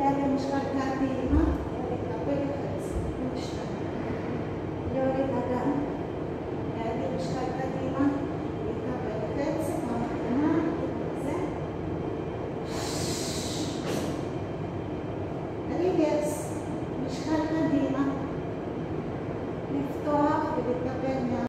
משקל קדימה ולהתקפל לחץ. משקל. להוריד אדם. להגיד משקל קדימה, להתקפל לחץ, מהמקדמה, זה. ריגרס. משקל קדימה. לפתוח ולהתקפל